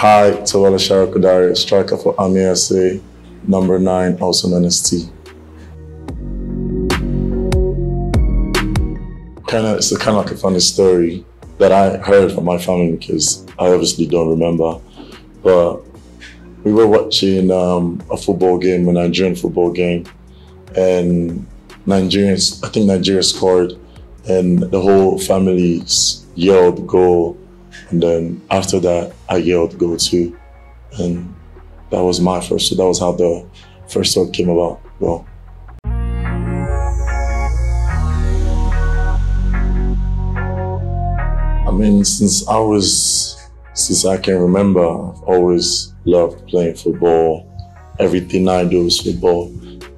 Hi, Toluwalase Arokodare, striker for Amiens SC, number nine, also known as T. Kind of, it's kind of like a funny story that I heard from my family because I obviously don't remember. But we were watching um, a football game, a Nigerian football game, and Nigerians, I think Nigeria scored, and the whole family yelled goal. And then after that, I yelled go too. And that was my first, so that was how the first thought came about. Well, I mean, since I was, since I can remember, I've always loved playing football. Everything I do is football.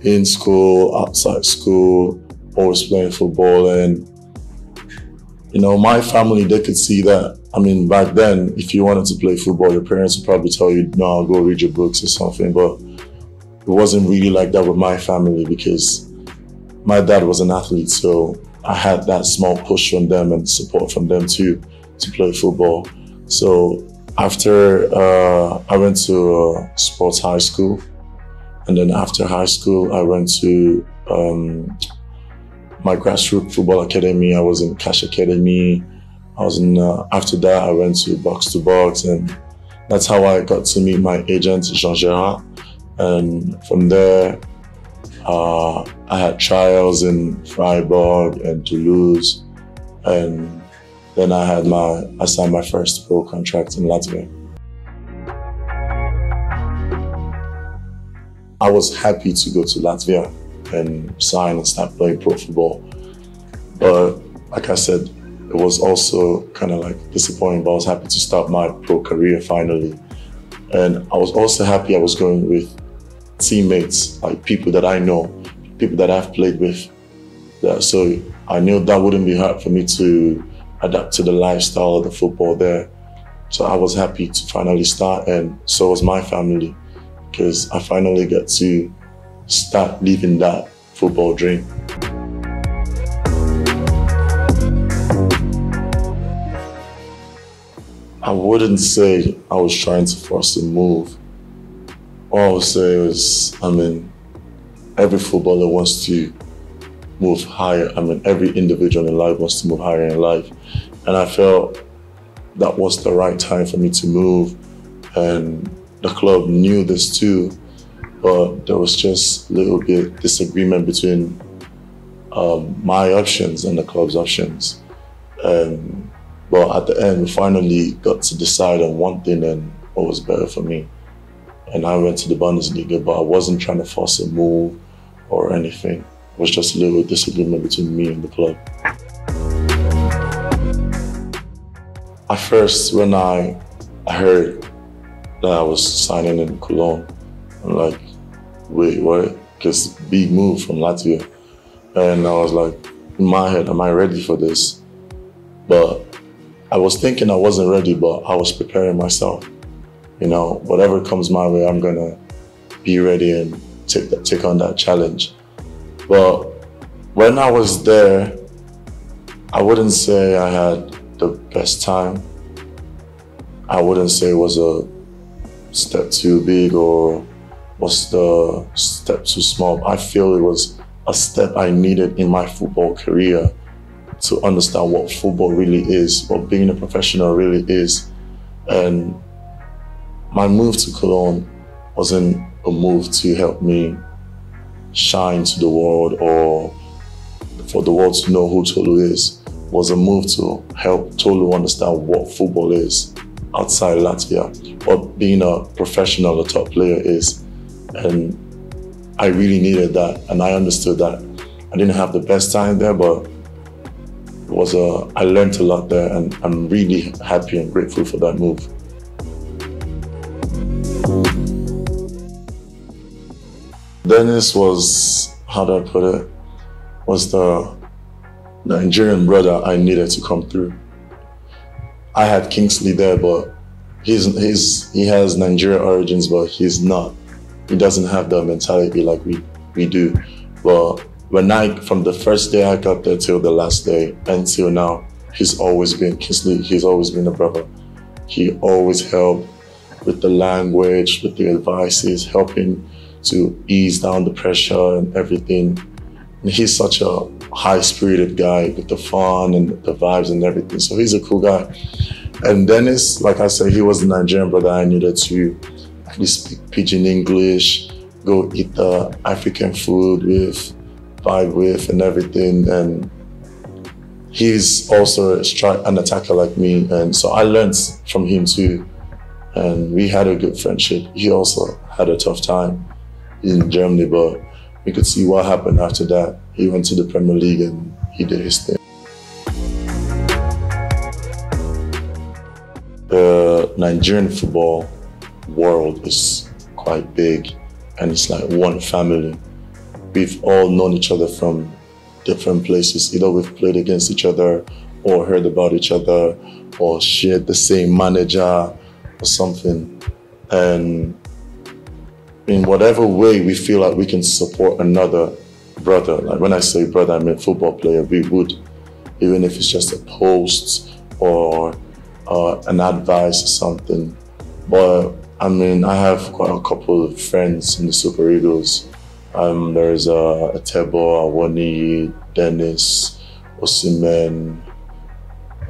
In school, outside school, always playing football. And, you know, my family, they could see that. I mean, back then, if you wanted to play football, your parents would probably tell you, no, go read your books or something. But it wasn't really like that with my family because my dad was an athlete. So I had that small push from them and support from them too to play football. So after uh, I went to uh, sports high school, and then after high school, I went to um, my grassroots football academy. I was in Cash Academy. I was in. Uh, after that, I went to box to box, and that's how I got to meet my agent Jean Gerard. And from there, uh, I had trials in Freiburg and Toulouse, and then I had my I signed my first pro contract in Latvia. I was happy to go to Latvia and sign and start playing pro football, but like I said, it was also kind of like disappointing. But I was happy to start my pro career finally, and I was also happy I was going with teammates, like people that I know, people that I've played with. Yeah, so I knew that wouldn't be hard for me to adapt to the lifestyle of the football there. So I was happy to finally start, and so was my family, because I finally get to start living that football dream. I wouldn't say I was trying to force a move. All I would say is, I mean, every footballer wants to move higher. I mean, every individual in life wants to move higher in life. And I felt that was the right time for me to move. And the club knew this too, but there was just a little bit disagreement between um, my options and the club's options. And but at the end, we finally got to decide on one thing and what was better for me. And I went to the Bundesliga, but I wasn't trying to force a move or anything. It was just a little disagreement between me and the club. At first, when I heard that I was signing in Cologne, I'm like, wait, what? Because big move from Latvia. And I was like, in my head, am I ready for this? But I was thinking I wasn't ready, but I was preparing myself. You know, whatever comes my way, I'm gonna be ready and take that, take on that challenge. But when I was there, I wouldn't say I had the best time. I wouldn't say it was a step too big or was the step too small. I feel it was a step I needed in my football career to understand what football really is, what being a professional really is. And my move to Cologne wasn't a move to help me shine to the world or for the world to know who Tolu is. It was a move to help Tolu understand what football is outside Latvia, what being a professional, a top player is. And I really needed that, and I understood that. I didn't have the best time there, but it was a, I learned a lot there, and I'm really happy and grateful for that move. Dennis was, how do I put it, was the Nigerian brother I needed to come through. I had Kingsley there, but he's, he's, he has Nigerian origins, but he's not. He doesn't have the mentality like we, we do. But when I, from the first day I got there till the last day, until now, he's always been Kingsley, he's always been a brother. He always helped. with the language, with the advices, helping to ease down the pressure and everything. And he's such a high spirited guy with the fun and the vibes and everything. So he's a cool guy. And Dennis, like I said, he was the Nigerian brother I needed to actually speak pidgin English, go eat the African food with, vibe with, and everything. And he's also an attacker like me. And so I learned from him too. And we had a good friendship. He also had a tough time in Germany, but we could see what happened after that. He went to the Premier League and he did his thing. The Nigerian football world is quite big and it's like one family. We've all known each other from different places. Either we've played against each other or heard about each other or shared the same manager or something. And in whatever way we feel like we can support another brother, like when I say brother, I mean football player, we would, even if it's just a post or uh, an advice or something. But I mean, I have quite a couple of friends in the Super Eagles. Um, there's uh, Etebo, Awoniyi, Dennis, Osimhen,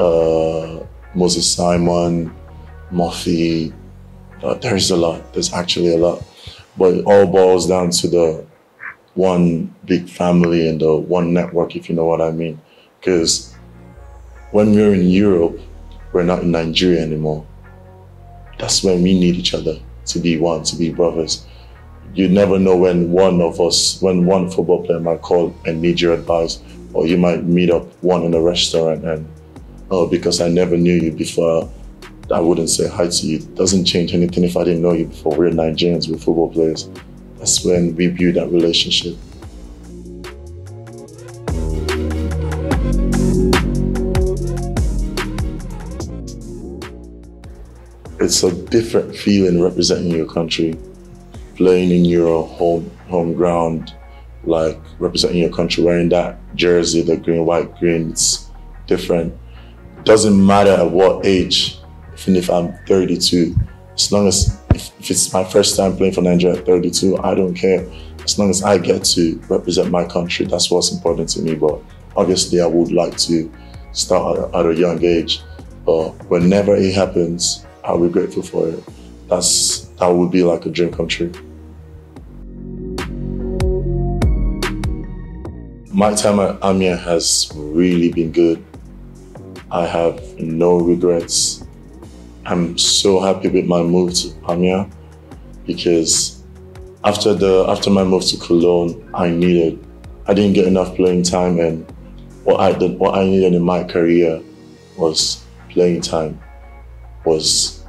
uh, Moses Simon, Murphy. Uh, there's a lot. There's actually a lot. But it all boils down to the one big family and the one network, if you know what I mean. Because when we're in Europe, we're not in Nigeria anymore. That's when we need each other to be one, to be brothers. You never know when one of us, when one football player might call and need your advice, or you might meet up one in a restaurant and, oh, because I never knew you before, I wouldn't say hi to you. It doesn't change anything if I didn't know you before. We're Nigerians, we're football players. That's when we build that relationship. It's a different feeling representing your country, playing in your home home ground, like representing your country, wearing that jersey, the green, white, green. It's different. Doesn't matter at what age, even if I'm 32, as long as if, if it's my first time playing for Nigeria at 32, I don't care. As long as I get to represent my country, that's what's important to me. But obviously, I would like to start at, at a young age. But whenever it happens, I'll be grateful for it. That's that would be like a dream come true. My time at Amiens has really been good. I have no regrets. I'm so happy with my move to Amiens because after the after my move to Cologne, I needed I didn't get enough playing time and what I did what I needed in my career was playing time was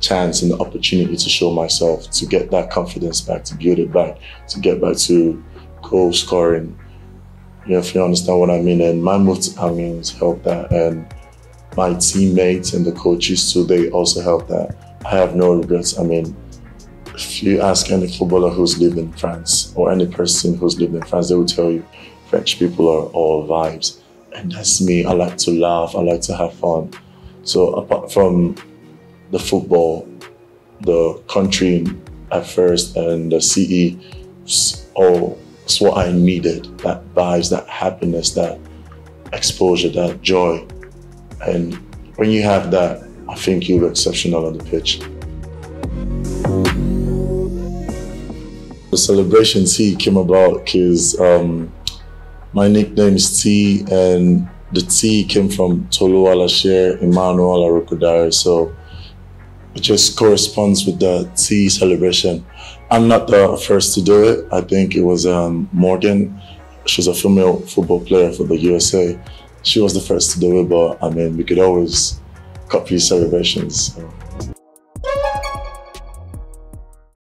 chance and opportunity to show myself, to get that confidence back, to build it back, to get back to goal scoring. You know, if you understand what I mean. And my move to Amiens helped that. And my teammates and the coaches too, they also helped that. I have no regrets. I mean, if you ask any footballer who's lived in France or any person who's lived in France, they will tell you French people are all vibes. And that's me. I like to laugh. I like to have fun. So apart from the football, the country at first, and the CE, all it's what I needed. That vibes, that happiness, that exposure, that joy. And when you have that, I think you're exceptional on the pitch. The celebration T came about because um, my nickname is T, and the T came from Toluwalase, Emmanuel Arokodare. So it just corresponds with the T celebration. I'm not the first to do it. I think it was um, Morgan. She's a female football player for the USA. She was the first to do it, but I mean, we could always copy celebrations. So.